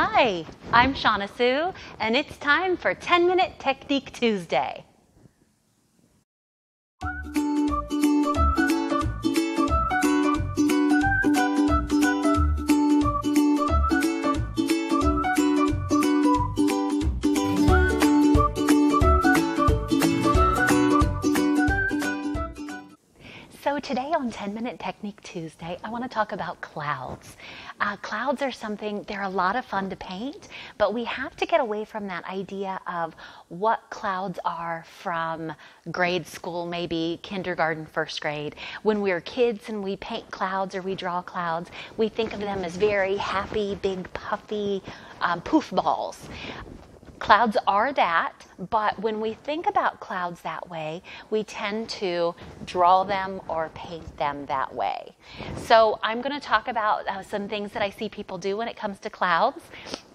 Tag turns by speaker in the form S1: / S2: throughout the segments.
S1: Hi, I'm Shauna Sue, and it's time for 10 Minute Technique Tuesday. So today on 10 Minute Technique Tuesday, I want to talk about clouds. Uh, clouds are something, they're a lot of fun to paint, but we have to get away from that idea of what clouds are from grade school, maybe kindergarten, first grade. When we're kids and we paint clouds or we draw clouds, we think of them as very happy, big, puffy um, poof balls. Clouds are that, but when we think about clouds that way, we tend to draw them or paint them that way. So I'm going to talk about uh, some things that I see people do when it comes to clouds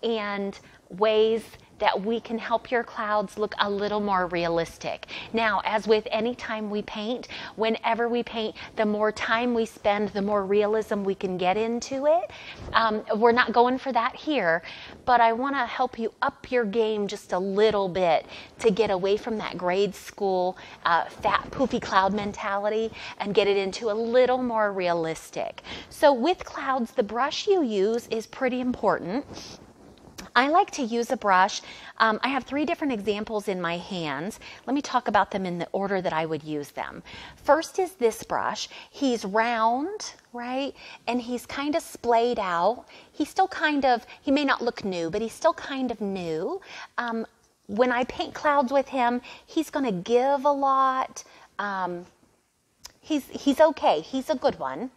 S1: and ways that we can help your clouds look a little more realistic. Now, as with any time we paint, whenever we paint, the more time we spend, the more realism we can get into it. Um, we're not going for that here, but I want to help you up your game just a little bit to get away from that grade school uh, fat, poofy cloud mentality and get it into a little more realistic. So, with clouds, the brush you use is pretty important. I like to use a brush. Um, I have three different examples in my hands. Let me talk about them in the order that I would use them. First is this brush. He's round, right? And he's kind of splayed out. He's still kind of, he may not look new, but he's still kind of new. Um, when I paint clouds with him, he's going to give a lot. Um, he's, he's okay. He's a good one.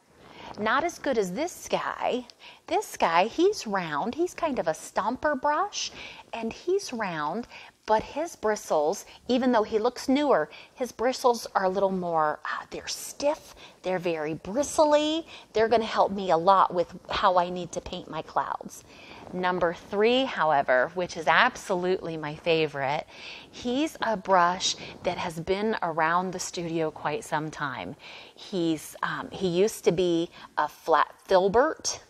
S1: Not as good as this guy. This guy, he's round. He's kind of a stomper brush, and he's round, but his bristles, even though he looks newer, his bristles are a little more, uh, they're stiff, they're very bristly. They're going to help me a lot with how I need to paint my clouds. Number three, however, which is absolutely my favorite, he's a brush that has been around the studio quite some time. He's um, he used to be a flat filbert,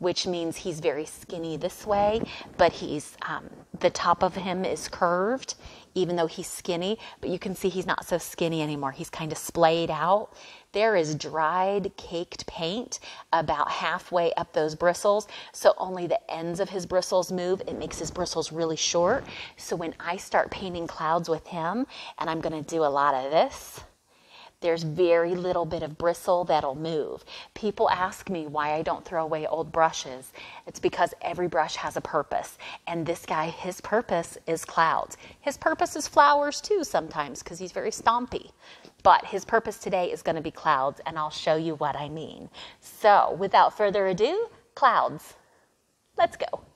S1: which means he's very skinny this way, but he's um, the top of him is curved, even though he's skinny. But you can see he's not so skinny anymore. He's kind of splayed out. There is dried caked paint about halfway up those bristles, so only the ends of his bristles move. It makes his bristles really short. So when I start painting clouds with him, and I'm to do a lot of this, there's very little bit of bristle that'll move. People ask me why I don't throw away old brushes. It's because every brush has a purpose. And this guy, his purpose is clouds. His purpose is flowers too sometimes because he's very stompy. But his purpose today is going to be clouds, and I'll show you what I mean. So without further ado, clouds. Let's go.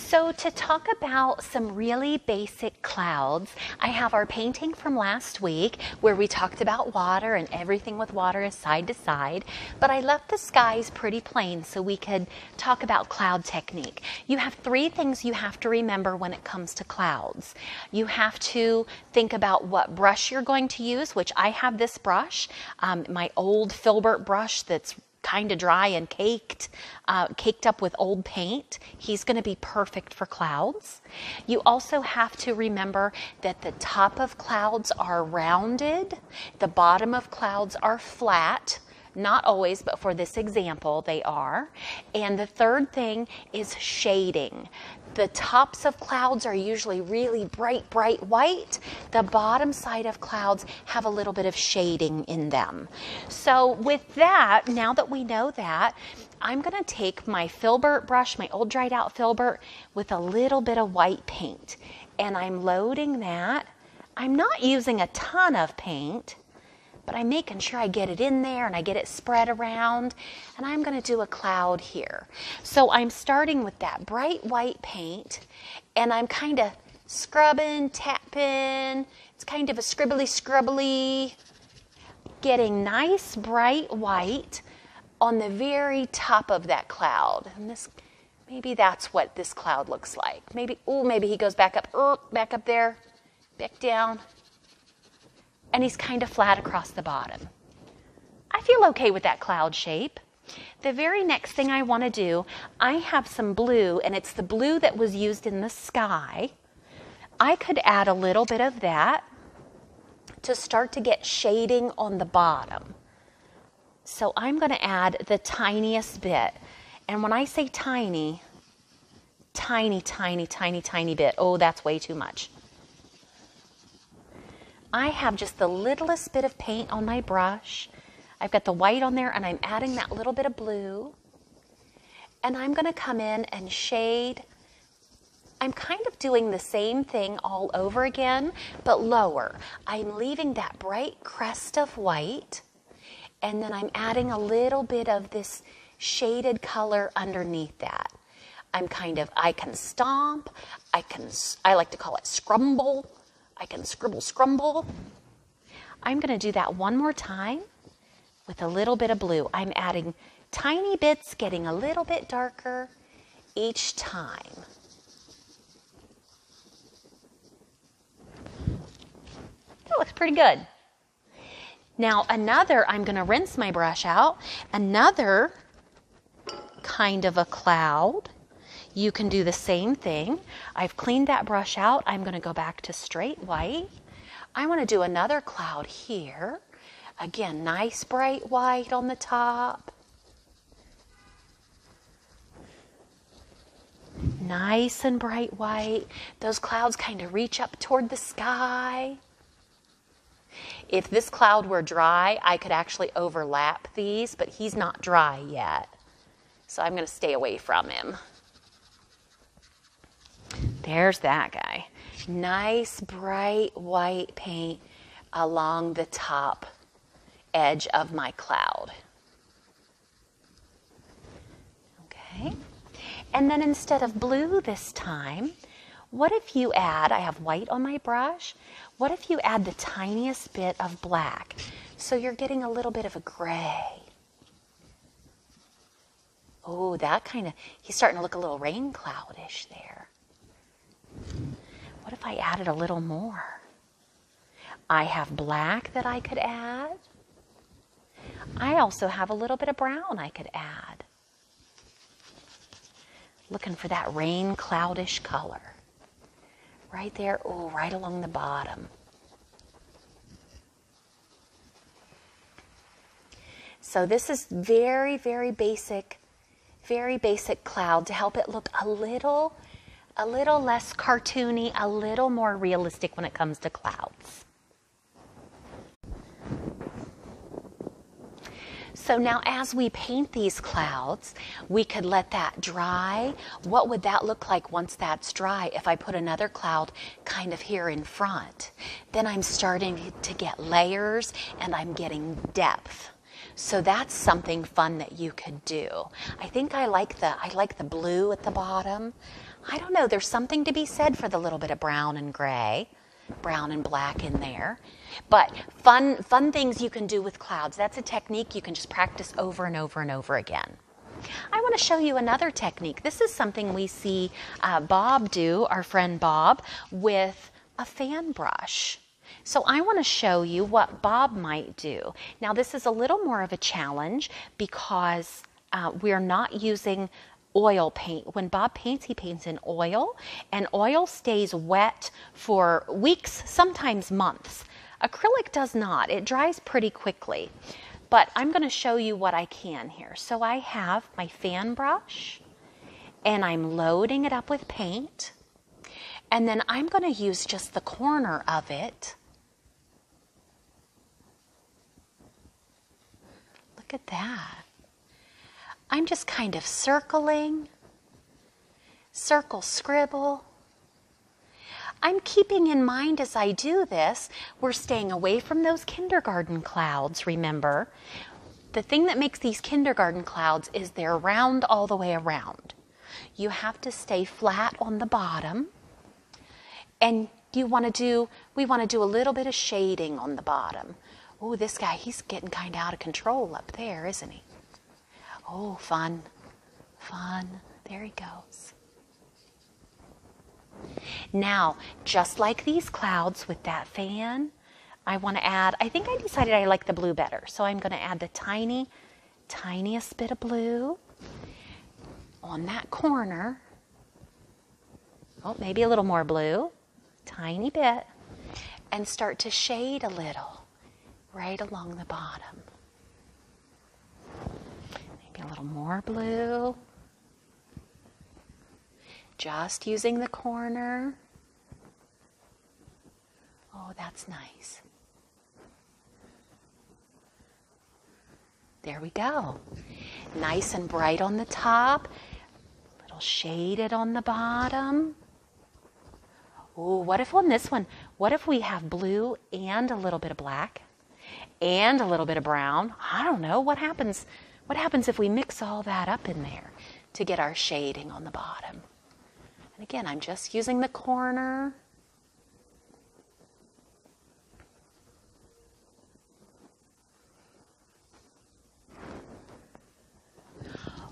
S1: So to talk about some really basic clouds, I have our painting from last week where we talked about water and everything with water is side to side, but I left the skies pretty plain so we could talk about cloud technique. You have three things you have to remember when it comes to clouds. You have to think about what brush you're going to use, which I have this brush, um, my old filbert brush that's kind of dry and caked, uh, caked up with old paint. He's going to be perfect for clouds. You also have to remember that the top of clouds are rounded, the bottom of clouds are flat. Not always, but for this example, they are. And the third thing is shading. The tops of clouds are usually really bright, bright white. The bottom side of clouds have a little bit of shading in them. So with that, now that we know that, I'm going to take my filbert brush, my old dried out filbert, with a little bit of white paint. And I'm loading that. I'm not using a ton of paint but I'm making sure I get it in there and I get it spread around. And I'm going to do a cloud here. So I'm starting with that bright white paint and I'm kind of scrubbing, tapping. It's kind of a scribbly, scrubbly, getting nice bright white on the very top of that cloud. And this, maybe that's what this cloud looks like. Maybe, oh, maybe he goes back up, oh, back up there, back down and he's kind of flat across the bottom. I feel okay with that cloud shape. The very next thing I want to do, I have some blue, and it's the blue that was used in the sky. I could add a little bit of that to start to get shading on the bottom. So I'm going to add the tiniest bit. And when I say tiny, tiny, tiny, tiny, tiny bit. Oh, that's way too much. I have just the littlest bit of paint on my brush. I've got the white on there and I'm adding that little bit of blue. And I'm going to come in and shade. I'm kind of doing the same thing all over again, but lower. I'm leaving that bright crest of white and then I'm adding a little bit of this shaded color underneath that. I'm kind of, I can stomp, I can, I like to call it scrumble, I can scribble scrumble. I'm going to do that one more time with a little bit of blue. I'm adding tiny bits, getting a little bit darker each time. That looks pretty good. Now another, I'm going to rinse my brush out. Another kind of a cloud. You can do the same thing. I've cleaned that brush out. I'm going to go back to straight white. I want to do another cloud here. Again, nice bright white on the top. Nice and bright white. Those clouds kind of reach up toward the sky. If this cloud were dry, I could actually overlap these, but he's not dry yet. So I'm going to stay away from him. There's that guy. Nice bright white paint along the top edge of my cloud. Okay. And then instead of blue this time, what if you add, I have white on my brush, what if you add the tiniest bit of black? So you're getting a little bit of a gray. Oh, that kind of, he's starting to look a little rain cloudish there. What if I added a little more? I have black that I could add. I also have a little bit of brown I could add. Looking for that rain cloudish color. Right there, oh, right along the bottom. So this is very, very basic, very basic cloud to help it look a little, a little less cartoony, a little more realistic when it comes to clouds. So now as we paint these clouds, we could let that dry. What would that look like once that's dry if I put another cloud kind of here in front? Then I'm starting to get layers and I'm getting depth. So that's something fun that you could do. I think I like the I like the blue at the bottom. I don't know, there's something to be said for the little bit of brown and gray, brown and black in there. But fun fun things you can do with clouds. That's a technique you can just practice over and over and over again. I want to show you another technique. This is something we see uh, Bob do, our friend Bob, with a fan brush. So I want to show you what Bob might do. Now this is a little more of a challenge because uh, we're not using oil paint. When Bob paints, he paints in oil, and oil stays wet for weeks, sometimes months. Acrylic does not. It dries pretty quickly. But I'm going to show you what I can here. So I have my fan brush, and I'm loading it up with paint. And then I'm going to use just the corner of it Look at that. I'm just kind of circling, circle, scribble. I'm keeping in mind as I do this, we're staying away from those kindergarten clouds, remember? The thing that makes these kindergarten clouds is they're round all the way around. You have to stay flat on the bottom. And you want to do, we want to do a little bit of shading on the bottom. Oh, this guy, he's getting kind of out of control up there, isn't he? Oh, fun, fun. There he goes. Now, just like these clouds with that fan, I want to add, I think I decided I like the blue better. So I'm going to add the tiny, tiniest bit of blue on that corner. Oh, maybe a little more blue, tiny bit, and start to shade a little right along the bottom. Maybe a little more blue. Just using the corner. Oh, that's nice. There we go. Nice and bright on the top, a little shaded on the bottom. Oh, what if on this one, what if we have blue and a little bit of black and a little bit of brown? I don't know. What happens? What happens if we mix all that up in there to get our shading on the bottom? And again, I'm just using the corner.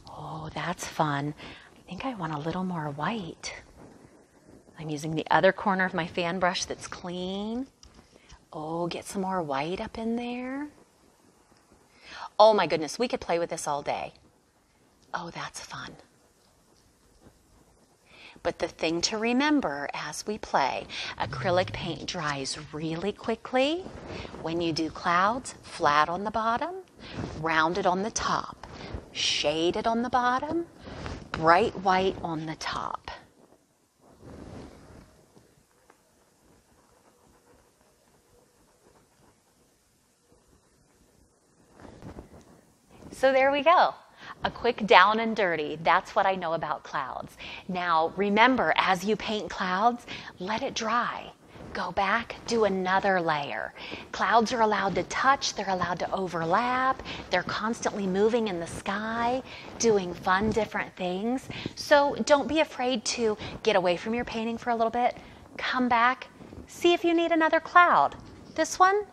S1: Oh, that's fun. I think I want a little more white. I'm using the other corner of my fan brush that's clean. Oh, get some more white up in there. Oh my goodness, we could play with this all day. Oh, that's fun. But the thing to remember as we play, acrylic paint dries really quickly. When you do clouds, flat on the bottom, rounded on the top, shaded on the bottom, bright white on the top. So there we go. A quick down and dirty. That's what I know about clouds. Now, remember, as you paint clouds, let it dry. Go back, do another layer. Clouds are allowed to touch, they're allowed to overlap, they're constantly moving in the sky, doing fun, different things. So don't be afraid to get away from your painting for a little bit, come back, see if you need another cloud. This one,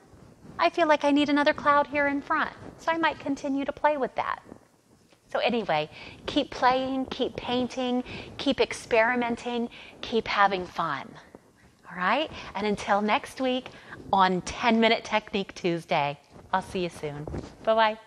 S1: I feel like I need another cloud here in front. So I might continue to play with that. So, anyway, keep playing, keep painting, keep experimenting, keep having fun. All right? And until next week on 10 Minute Technique Tuesday, I'll see you soon. Bye bye.